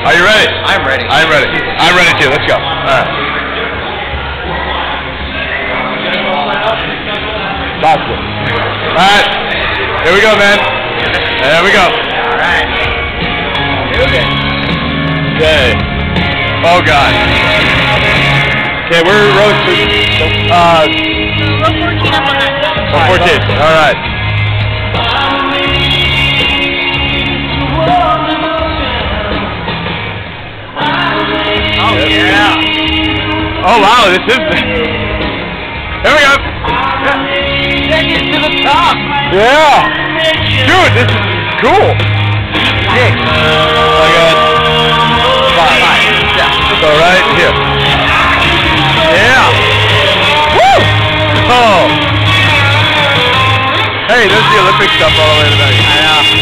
Are you ready? I'm ready. I'm ready. I'm ready too. Let's go. All right. Possible. All right. Here we go, man. There we go. All right. Okay. Okay. Oh God. Okay, we're roasting. Uh, Row 14 up on that side. 14. All right. Oh yeah. Oh wow, this is. Here we go. Take it to the top. Yeah. Dude, this is cool. Six. I got five. Oh, five. Yeah. So right here. Yeah. Woo! Oh. Hey, there's the Olympic stuff all the way